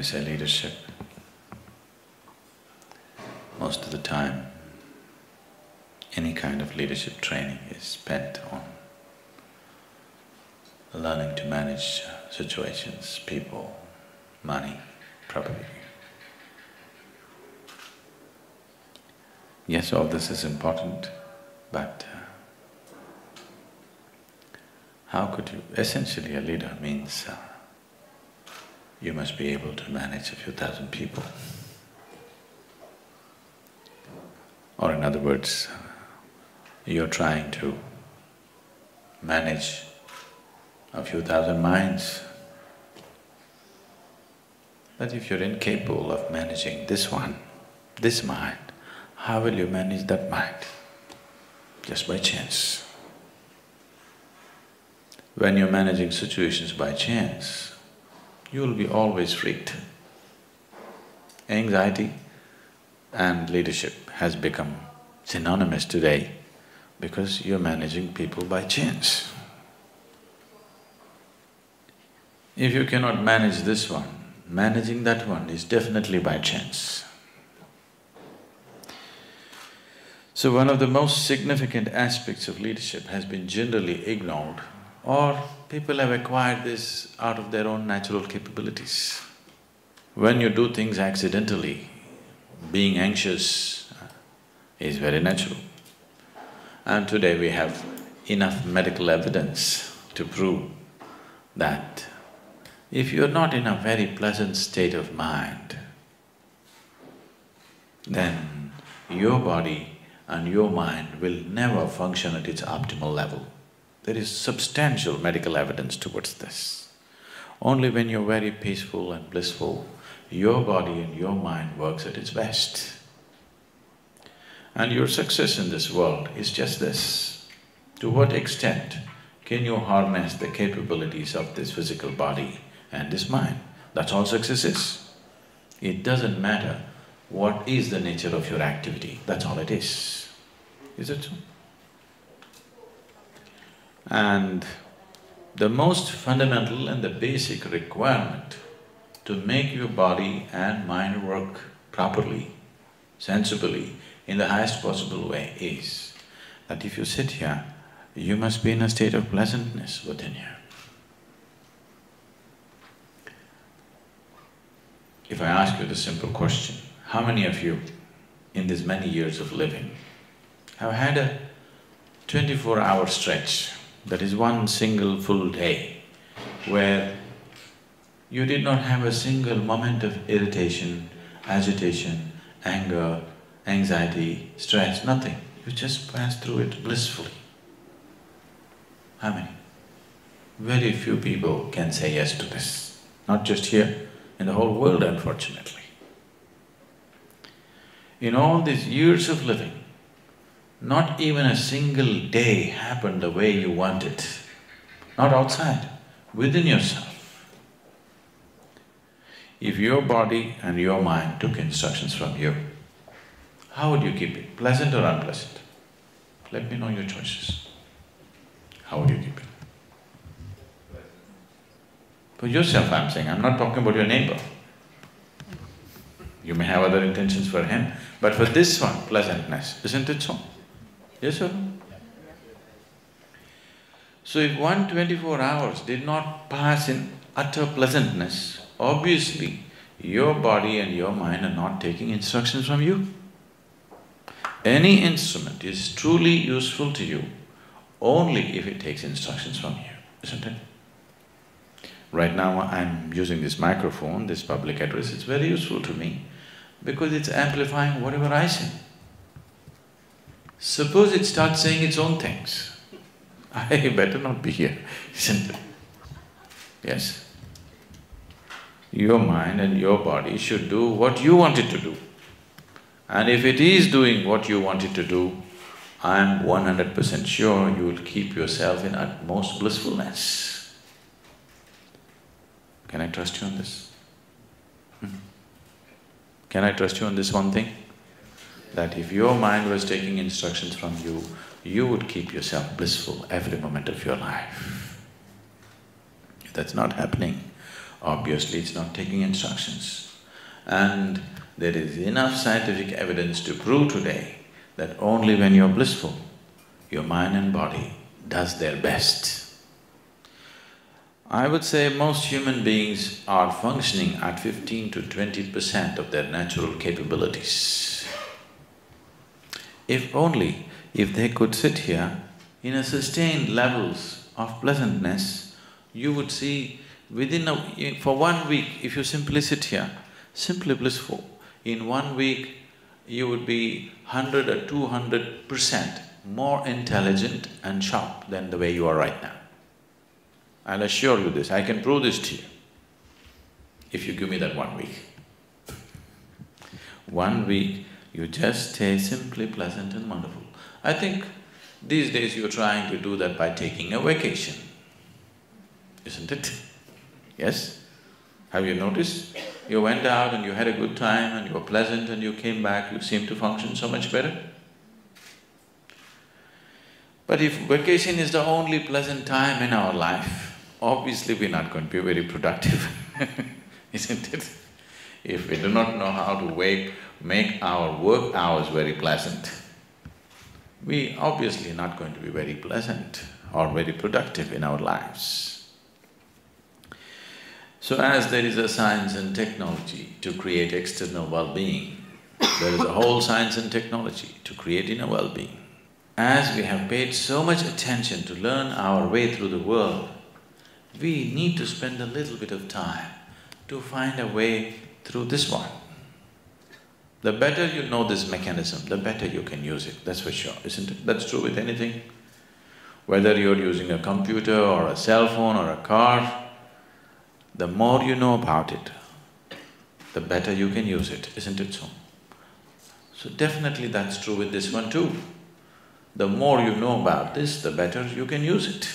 we say leadership, most of the time, any kind of leadership training is spent on learning to manage situations, people, money, property. Yes, all this is important, but uh, how could you… essentially a leader means uh, you must be able to manage a few thousand people. Or in other words, you're trying to manage a few thousand minds. But if you're incapable of managing this one, this mind, how will you manage that mind? Just by chance. When you're managing situations by chance, you will be always freaked. Anxiety and leadership has become synonymous today because you're managing people by chance. If you cannot manage this one, managing that one is definitely by chance. So one of the most significant aspects of leadership has been generally ignored or people have acquired this out of their own natural capabilities. When you do things accidentally, being anxious uh, is very natural. And today we have enough medical evidence to prove that if you're not in a very pleasant state of mind, then your body and your mind will never function at its optimal level. There is substantial medical evidence towards this. Only when you're very peaceful and blissful, your body and your mind works at its best. And your success in this world is just this. To what extent can you harness the capabilities of this physical body and this mind? That's all success is. It doesn't matter what is the nature of your activity, that's all it is. Is it so? And the most fundamental and the basic requirement to make your body and mind work properly, sensibly, in the highest possible way is that if you sit here, you must be in a state of pleasantness within you. If I ask you the simple question, how many of you in these many years of living have had a twenty-four hour stretch that is one single full day where you did not have a single moment of irritation, agitation, anger, anxiety, stress, nothing. You just passed through it blissfully. How many? Very few people can say yes to this, not just here, in the whole world unfortunately. In all these years of living, not even a single day happened the way you want it, not outside, within yourself. If your body and your mind took instructions from you, how would you keep it, pleasant or unpleasant? Let me know your choices. How would you keep it? For yourself I'm saying, I'm not talking about your neighbor. You may have other intentions for him, but for this one, pleasantness, isn't it so? Yes sir. So if one twenty-four hours did not pass in utter pleasantness, obviously your body and your mind are not taking instructions from you. Any instrument is truly useful to you only if it takes instructions from you, isn't it? Right now I'm using this microphone, this public address, it's very useful to me because it's amplifying whatever I say. Suppose it starts saying its own things, I better not be here, isn't it? Yes? Your mind and your body should do what you want it to do. And if it is doing what you want it to do, I'm one hundred percent sure you will keep yourself in utmost blissfulness. Can I trust you on this? Hmm? Can I trust you on this one thing? That if your mind was taking instructions from you, you would keep yourself blissful every moment of your life. If that's not happening, obviously it's not taking instructions. And there is enough scientific evidence to prove today that only when you're blissful, your mind and body does their best. I would say most human beings are functioning at fifteen to twenty percent of their natural capabilities. If only if they could sit here in a sustained levels of pleasantness, you would see within a… for one week, if you simply sit here, simply blissful, in one week you would be hundred or two hundred percent more intelligent and sharp than the way you are right now. I'll assure you this, I can prove this to you, if you give me that one week. One week, you just stay simply pleasant and wonderful. I think these days you're trying to do that by taking a vacation, isn't it? Yes? Have you noticed? You went out and you had a good time and you were pleasant and you came back, you seem to function so much better. But if vacation is the only pleasant time in our life, obviously we're not going to be very productive, isn't it? If we do not know how to wake, make our work hours very pleasant, we obviously not going to be very pleasant or very productive in our lives. So as there is a science and technology to create external well-being, there is a whole science and technology to create inner well-being. As we have paid so much attention to learn our way through the world, we need to spend a little bit of time to find a way through this one. The better you know this mechanism, the better you can use it, that's for sure, isn't it? That's true with anything. Whether you're using a computer or a cell phone or a car, the more you know about it, the better you can use it, isn't it so? So definitely that's true with this one too. The more you know about this, the better you can use it.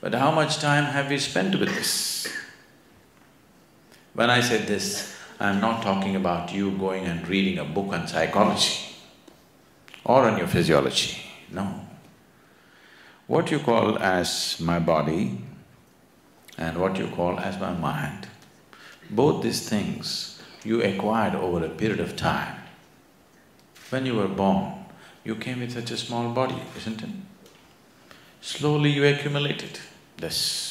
But how much time have we spent with this? When I say this, I'm not talking about you going and reading a book on psychology or on your physiology, no. What you call as my body and what you call as my mind, both these things you acquired over a period of time. When you were born, you came with such a small body, isn't it? Slowly you accumulated this.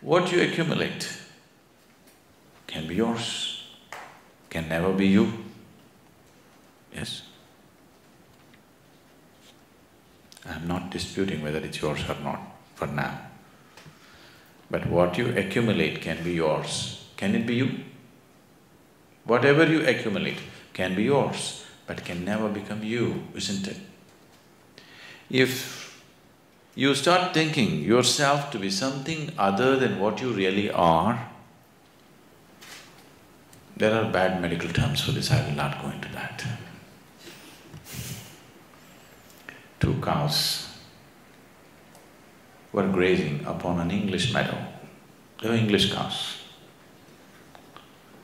What you accumulate can be yours, can never be you. Yes? I'm not disputing whether it's yours or not for now. But what you accumulate can be yours. Can it be you? Whatever you accumulate can be yours, but can never become you, isn't it? If you start thinking yourself to be something other than what you really are, there are bad medical terms for this, I will not go into that. Two cows were grazing upon an English meadow. They were English cows.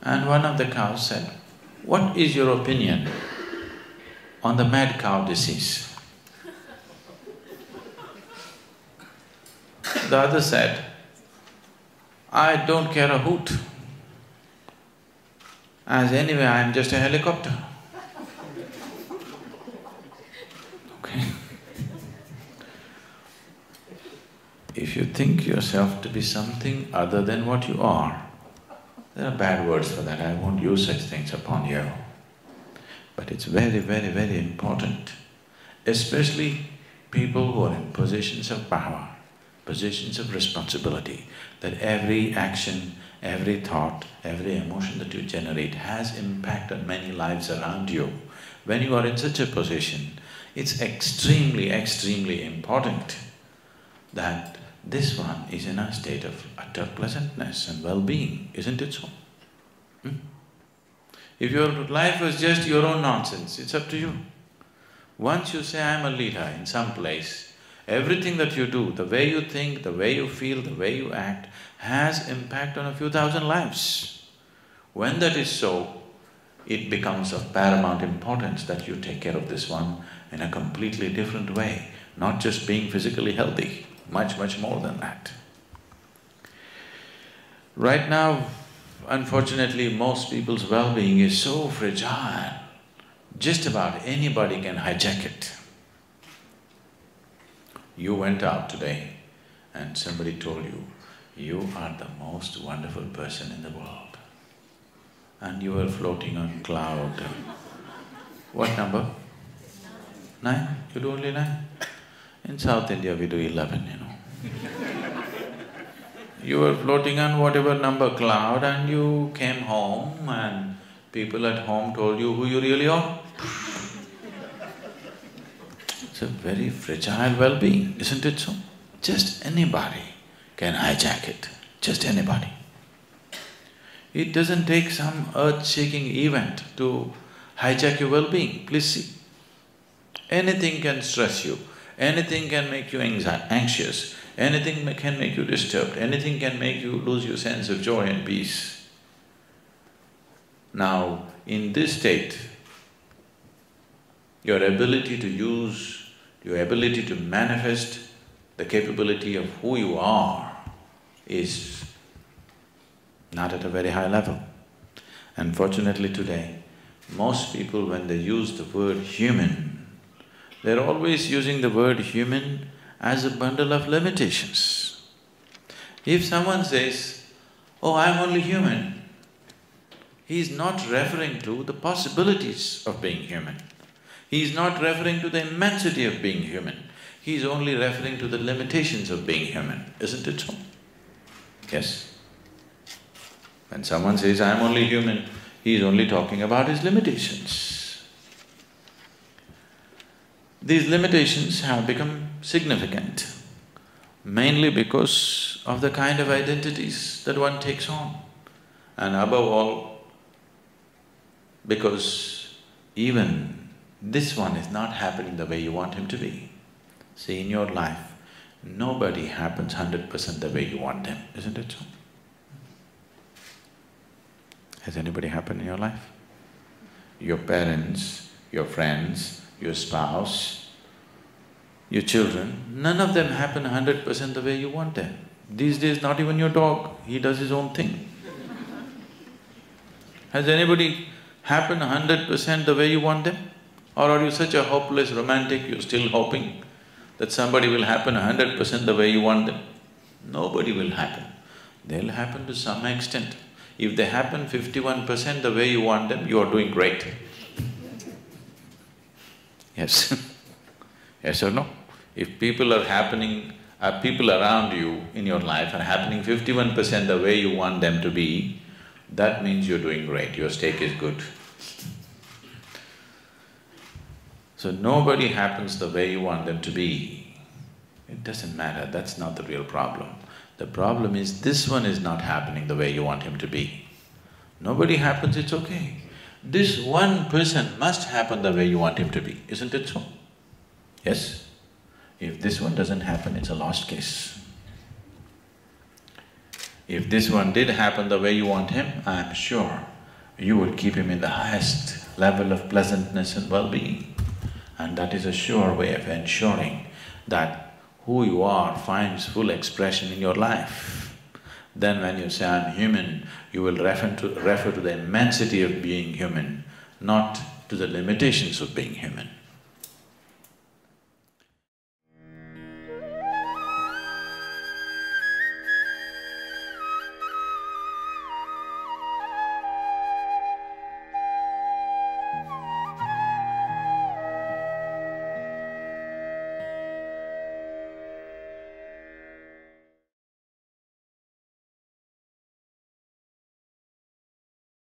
And one of the cows said, what is your opinion on the mad cow disease? The other said, I don't care a hoot. As anyway, I'm just a helicopter. Okay? If you think yourself to be something other than what you are, there are bad words for that, I won't use such things upon you. But it's very, very, very important, especially people who are in positions of power positions of responsibility, that every action, every thought, every emotion that you generate has impact on many lives around you. When you are in such a position, it's extremely, extremely important that this one is in a state of utter pleasantness and well-being, isn't it so? Hmm? If your life was just your own nonsense, it's up to you. Once you say, I'm a leader in some place, Everything that you do, the way you think, the way you feel, the way you act, has impact on a few thousand lives. When that is so, it becomes of paramount importance that you take care of this one in a completely different way, not just being physically healthy, much, much more than that. Right now, unfortunately, most people's well-being is so fragile, just about anybody can hijack it. You went out today and somebody told you, you are the most wonderful person in the world. And you were floating on cloud. What number? Nine? You do only nine? In South India we do eleven, you know. you were floating on whatever number cloud and you came home and people at home told you who you really are. It's a very fragile well-being, isn't it so? Just anybody can hijack it, just anybody. It doesn't take some earth-shaking event to hijack your well-being, please see. Anything can stress you, anything can make you anxious, anything can make you disturbed, anything can make you lose your sense of joy and peace. Now, in this state, your ability to use, your ability to manifest the capability of who you are is not at a very high level. Unfortunately today, most people when they use the word human, they're always using the word human as a bundle of limitations. If someone says, oh, I'm only human, he's not referring to the possibilities of being human. He's not referring to the immensity of being human. he is only referring to the limitations of being human, isn't it so? Yes. When someone says, I'm only human, he is only talking about his limitations. These limitations have become significant, mainly because of the kind of identities that one takes on. And above all, because even this one is not happening the way you want him to be. See, in your life, nobody happens hundred percent the way you want them, isn't it so? Has anybody happened in your life? Your parents, your friends, your spouse, your children, none of them happen hundred percent the way you want them. These days, not even your dog, he does his own thing. Has anybody happened hundred percent the way you want them? Or are you such a hopeless romantic, you're still hoping that somebody will happen hundred percent the way you want them? Nobody will happen. They'll happen to some extent. If they happen fifty-one percent the way you want them, you are doing great. Yes Yes or no? If people are happening, uh, people around you in your life are happening fifty-one percent the way you want them to be, that means you're doing great, your stake is good. So nobody happens the way you want them to be. It doesn't matter, that's not the real problem. The problem is this one is not happening the way you want him to be. Nobody happens, it's okay. This one person must happen the way you want him to be, isn't it so? Yes? If this one doesn't happen, it's a lost case. If this one did happen the way you want him, I'm sure you would keep him in the highest level of pleasantness and well-being. And that is a sure way of ensuring that who you are finds full expression in your life. Then when you say, I'm human, you will refer to, refer to the immensity of being human, not to the limitations of being human.